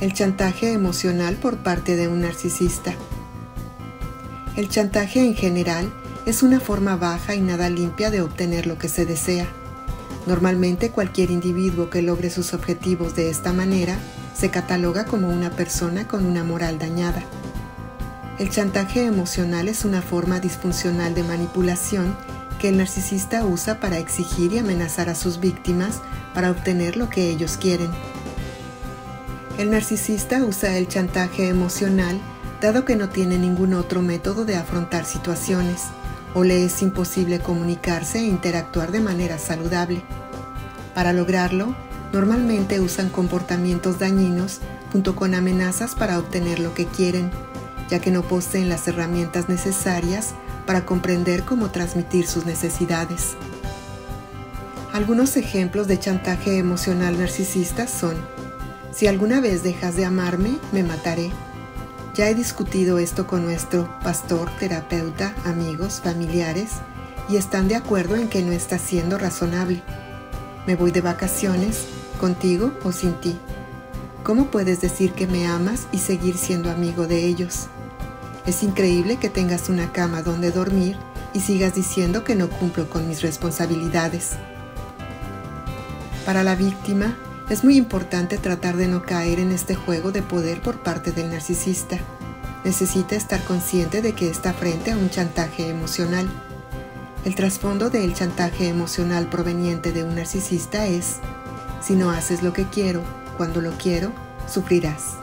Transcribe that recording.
El chantaje emocional por parte de un narcisista. El chantaje en general es una forma baja y nada limpia de obtener lo que se desea. Normalmente cualquier individuo que logre sus objetivos de esta manera se cataloga como una persona con una moral dañada. El chantaje emocional es una forma disfuncional de manipulación que el narcisista usa para exigir y amenazar a sus víctimas para obtener lo que ellos quieren. El narcisista usa el chantaje emocional dado que no tiene ningún otro método de afrontar situaciones o le es imposible comunicarse e interactuar de manera saludable. Para lograrlo, normalmente usan comportamientos dañinos junto con amenazas para obtener lo que quieren ya que no poseen las herramientas necesarias para comprender cómo transmitir sus necesidades. Algunos ejemplos de chantaje emocional narcisista son, si alguna vez dejas de amarme, me mataré. Ya he discutido esto con nuestro pastor, terapeuta, amigos, familiares, y están de acuerdo en que no está siendo razonable. Me voy de vacaciones, contigo o sin ti. ¿Cómo puedes decir que me amas y seguir siendo amigo de ellos? Es increíble que tengas una cama donde dormir y sigas diciendo que no cumplo con mis responsabilidades. Para la víctima, es muy importante tratar de no caer en este juego de poder por parte del narcisista. Necesita estar consciente de que está frente a un chantaje emocional. El trasfondo del chantaje emocional proveniente de un narcisista es, si no haces lo que quiero, cuando lo quiero, sufrirás.